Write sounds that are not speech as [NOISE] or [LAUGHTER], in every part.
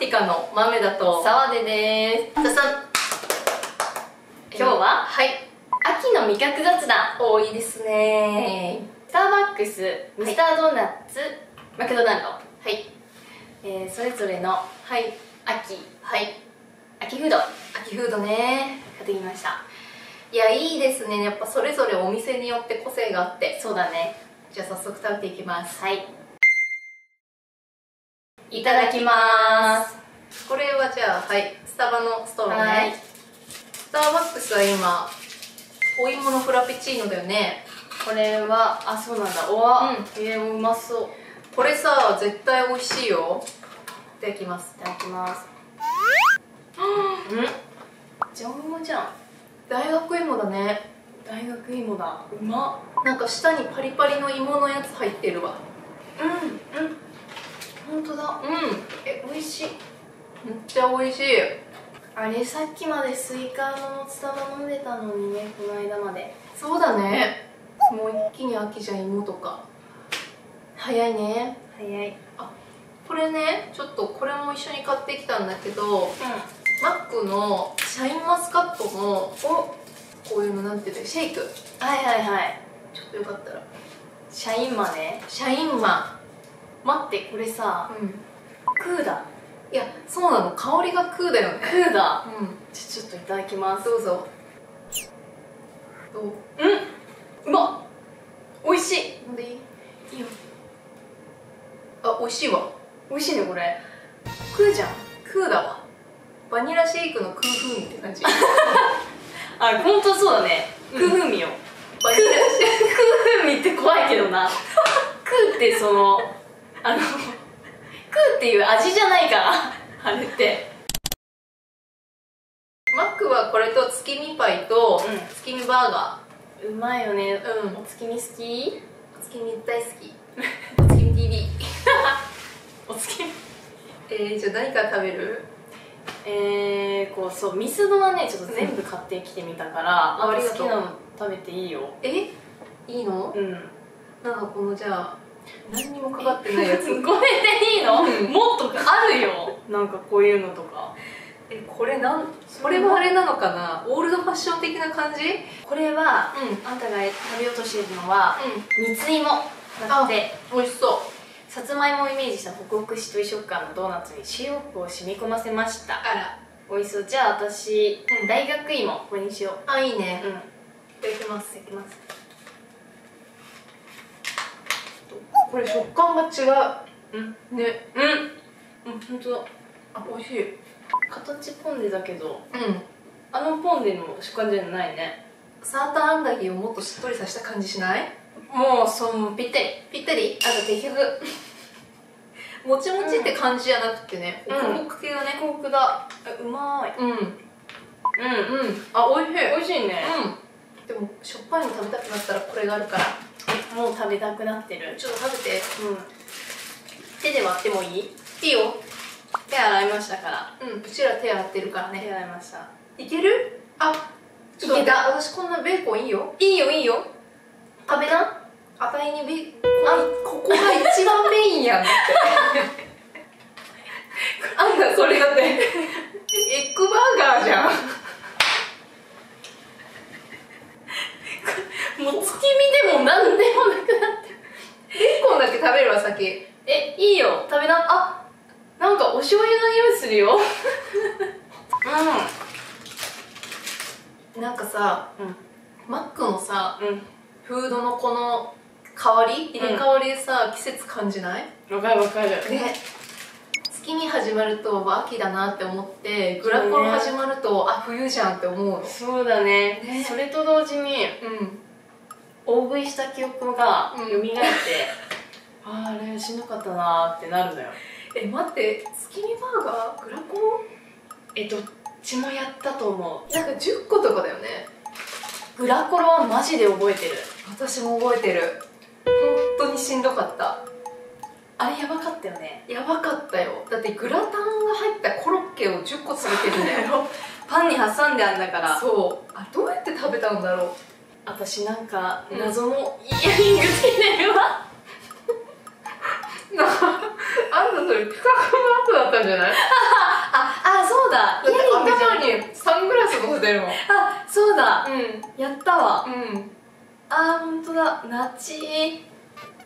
ティカの豆だと。澤出です。ささん今日は？はい。秋の味覚雑談。多いですね。スターバックスミスタードーナツ、マクドナルド、はい。えーそれぞれのはい。秋。はい。秋フード。買秋フードね。ってきました。いやいいですね。やっぱそれぞれお店によって個性があって。そうだね。じゃあ早速食べていきます。はいいただきます。これはじゃあはい。スタバのストローね、はい。スターバックスは今お芋のフラペチーノだよね。これはあそうなんだ。おわ、うん。えー、うまそう。これさ絶対美味しいよ。いただきます。いただきます。うん。ジャムじゃん。大学芋だね。大学芋だ。うまなんか下にパリパリの芋のやつ入ってるわ。うんうん本当だ。うん。え美味しい。めっちゃ美味しい。あれさっきまでスイカのスタバ飲んでたのにねこの間まで。そうだね。もう一気に秋じゃん芋とか。早いね。早い。これねちょっとこれも一緒に買ってきたんだけどうマックのシャインマスカットのんお。こういうのなんていうのシェイク。はいはいはい。ちょっとよかったら。シャインマネシャインマ待ってこれさうん。クーだいやそうなの。香りが空だよね。クーだうん。ちょちょっといただきます。どうぞ。どう？うん。うまっ。美味しい。飲んでいい？いいよ。あ美味しいわ。美味しいねこれ。クーじゃん。空だわ。バニラシェイクの空風味って感じ。[LAUGHS] あ本当そうだね。うん。クー風味よ。バニラシェイクー風味って怖いけどな。[LAUGHS] クーってそのあのクーっていう味じゃないからあれって。クマックはこれと月見パイとうん。月見バーガうまいよね。ーうん。お月見好き？月見大好き。月見 TV [LAUGHS] お月見。えー、じゃあ何から食べる？えー、こうそうミスドはねちょっと全部買ってきてみたから、うん。あ好きなの食べていいよ。え？いいの？うん。なんかこのじゃあ何にもかかってないやつ。[LAUGHS] これでいいの、うん。もっとあるよ。なんかこういうのとか。えこれなんこれはあれなのかな？オールドファッション的な感じ？うんこれはあんたが食べようとしてるのはみつ芋。だって。美味しそさつまいもをイメージしたホクホクしっとり食感のドーナツにシロップを染み込ませました。うあら。美味しそう。じゃあ私、うん。大学芋これにしよあいいうね。うん。いただきますいただきますこれ食感が違う。ん。うね。うん。うん本当だ。あ美味しい。形ポンデだけどうん。あのポンデの食感じゃないね。サーターアンダギーをもっとしっとりさせた感じしない？もうそのぴったりぴったりあと結局 [LAUGHS] もちもちって感じじゃなくてねうん。ホクホク系がね。コクだ。うまい。うん。うんうん。あ美味しい。美味しいね。うん。でもしょっぱいの食べたくなったらこれがあるからもう食べたくなってる。ちょっと食べて。うん。手で割ってもいい？いいよ。手洗いましたから。うん。うちら手洗ってるからね。手洗いました。いける？あちょっといけた。私こんなベーコンいいよ。いいよいいよ。食べな。あたいにベーコンここが一番メインやん。だってあんたそれだって。エッグバーガーじゃんもう月見でも何でもなくなってベーコンだけ食べるわ先。えいいよ。食べなあなんかお醤油の匂いするよ。なんかさうん。マックのさうん。フードのこの変わり入れ替わりでさ、季節感じない？わかるわかる。ね。月見始まるとわ秋だなって思ってグラコロ始まると、あ冬じゃんって思うの。そうだね。ね。それと同時にうん大食いした記憶がうん。蘇って、あーあれしんどかったなーってなるのよ。え待って月見バーガーグラコロえどっちもやったと思う。なんか10個とかだよね。グラコロはマジで覚えてる。私も覚えてる。本当にしんどかった。あれやばかったよね。やばかったよ。だってグラタンが入ったコロッケを10個詰めてるんだよ。[LAUGHS] パンに挟んであんだから。そう。あどうやって食べたんだろう私なんかうん。謎のイヤリングつけてるわなあんたそれ企画の後だったたんじゃない？ああそうだ。イヤリング頭にサングラス乗せてるもん。あそうだ。うん。やったわ。うん。あーほんとだ。ナチ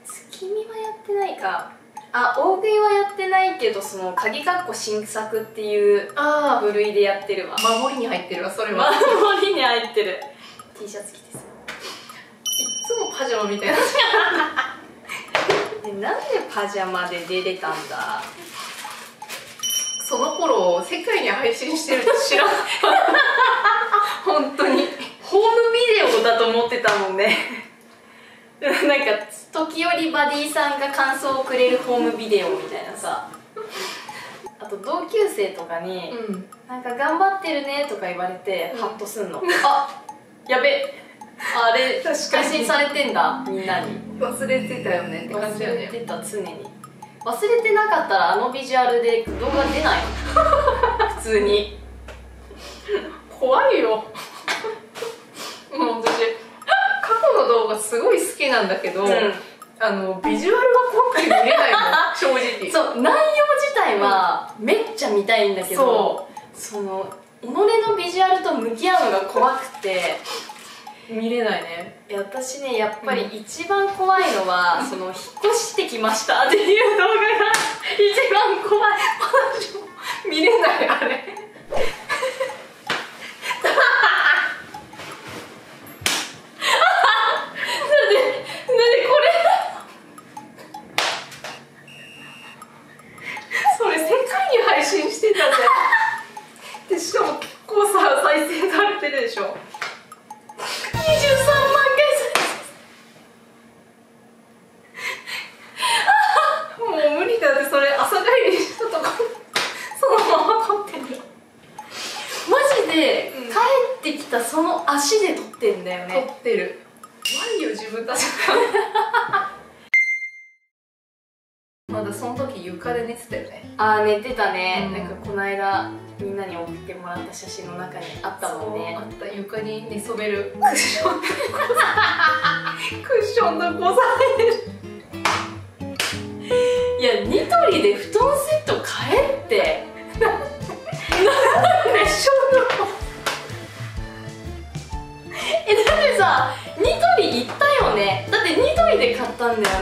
月見はやってないか。あ大食いはやってないけどその鍵括弧新作っていうあ部類でやってるわ。あ守りに入ってるわそれは、[LAUGHS] 守りに入ってる T シャツ着てさ。いっつもパジャマみたいな。[LAUGHS] でなんでパジャマで出れたんだ？その頃世界に配信してるって知らん。[LAUGHS] 本当に。ホームビデオだと思ってたもんね。[LAUGHS] なんか時折バディさんが感想をくれるホームビデオみたいなさ。あと同級生とかにうん「なんか頑張ってるね」とか言われてハッとすんの、あやべ。あれ確かに。配信されてんだみんなに。忘れてたよねって感じだよね。忘れてた常に。忘れてなかったらあのビジュアルで動画出ないの。[LAUGHS] 普通に。怖いよ。もう私過去の動画すごい好きなんだけど、うん。あのビジュアルは怖くて見れないもん [LAUGHS] 正直。そう内容自体はめっちゃ見たいんだけどそその己のビジュアルと向き合うのが怖くてう見れないね。私ねやっぱり一番怖いのは、その引っ越してきましたっていう動画が一番怖い。[LAUGHS] 見れないあれなんでなんでこそれ世界に配信してたぜでしかも結構さ再生されてるでしょれ23万回再もう無理だってそれ朝帰りしたとかそのまま撮ってるマジでうん帰ってきたその足で撮ってんだよね撮ってる怖いよ自分たちが [LAUGHS] まだその時床で寝てたよね。あー寝てたね、うん。なんかこの間みんなに送ってもらった写真の中にあったもんね。そうあった。床に寝そべる。クッション。でクッションとございやニトリで布団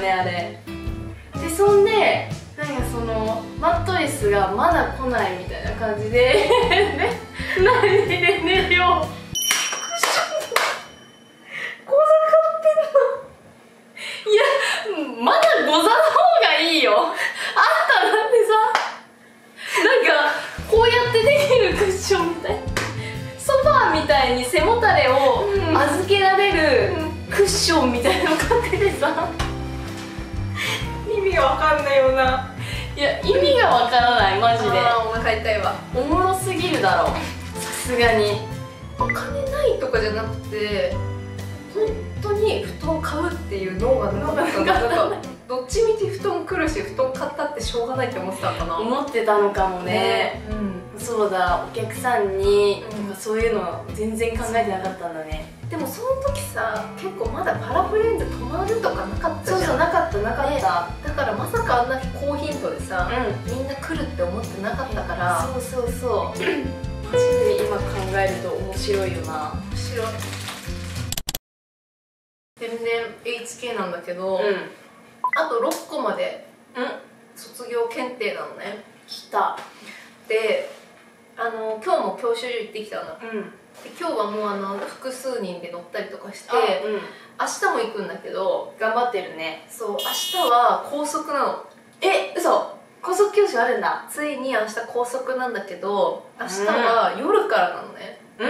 ねあれ。でそんでなんかそのマットレスがまだ来ないみたいな感じで [LAUGHS] ね何で寝ようがわかんないよな。いや意味がわからないマジで。あーお腹痛いわ。おもろすぎるだろ。さすがに。お金ないとかじゃなくて本当に布団買うっていう脳がなかったの [LAUGHS] などっちみち布団来るし布団買ったってしょうがないって思ってたのかな。思ってたのかもね。うん。そうだお客さんにうん。とかそういうの全然考えてなかったんだねでもその時さ結構まだパラフレンズ止まるとかなかったじゃん。そうそうなかったなかった、だからまさかあんな高頻度でさ、うみんな来るって思ってなかったから。そうそうそう。[CLEARS THROAT] マジで今考えると面白いよな。面白い。全然 HK なんだけど、うん。あと6個までうん。卒業検定なのね。来た。であの今日も教習所行ってきたの。うん。で今日はもうあの複数人で乗ったりとかしてあうん。明日も行くんだけど頑張ってるね。そう明日は高速なの。え嘘。高速教習あるんだ。ついに明日高速なんだけど明日は夜からなのね、うん。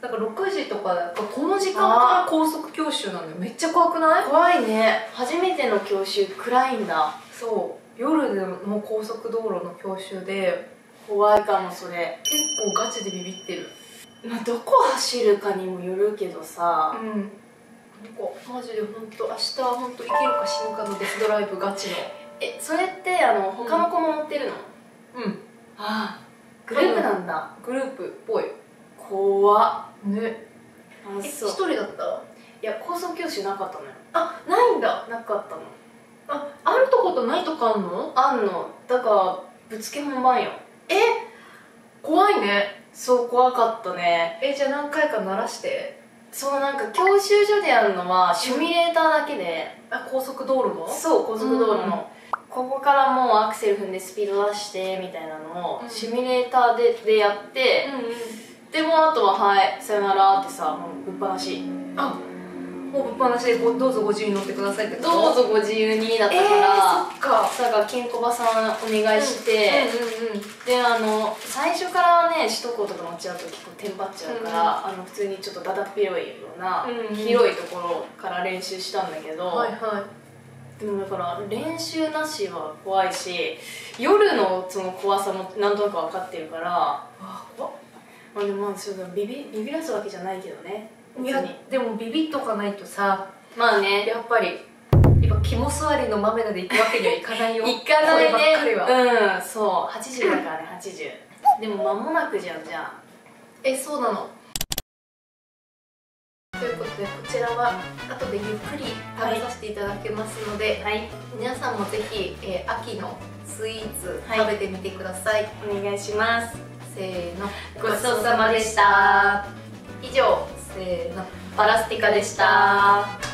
だから6時とかこの時間から高速教習なんだよ。めっちゃ怖くない？怖いね。初めての教習暗いんだ。そう。夜でも高速道路の教習で怖いかもそれ。結構ガチでビビってるまあどこ走るかにもよるけどさ。うん。なんかマジで本当明日は本当生きるか死ぬかのデスドライブガチの。えそれってあの他の子も乗ってるの、うん。ああ。グループなんだ。グループっぽい。怖っ。ね。あそう。人だった？いや高速教習なかったのよ。あないんだ。なかったの。ああるとことないとこあんの？あんの。だからぶつけ本番よ。え怖いね。そう怖かったね。えじゃあ何回か鳴らして？そうなんか教習所でやるのはシミュレーターだけで、あ高速道路の？そう高速道路の、ここからもうアクセル踏んでスピード出してみたいなのをうん。シミュレーターででやって、うんうん。でもうあとは「はいさよなら」ってさもうぶっ放し。あもうぶっ放しでどうぞご自由に乗ってくださいって。どうぞご自由にだったえー、から、そっか。だからケンコバさんお願いして、うんうんうんであの最初からね首都高とか乗っちゃうと結構テンパっちゃうから、うんあの普通にちょっとだだっ広いような、うんうん。広いところから練習したんだけど、はいはでもだから練習なしは怖いし夜のその怖さもなんとなく分かってるからいあ怖っ。まあでもっとビビビビらすわけじゃないけどねいやでもビビっとかないとさまあね。やっぱりやっぱ肝座りのマメナで行くわけにはいかないよ。行かないこればっかりは、ねうんそう。80だからね80でも間もなくじゃんじゃえそうなの。ということでこちらは後でゆっくり食べさせていただけますので、あはい。皆さんもぜひ、えー秋のスイーツはい。食べてみてください、お願いします。せーの。ごちそうさまでした。以上せーのパラスティカでした。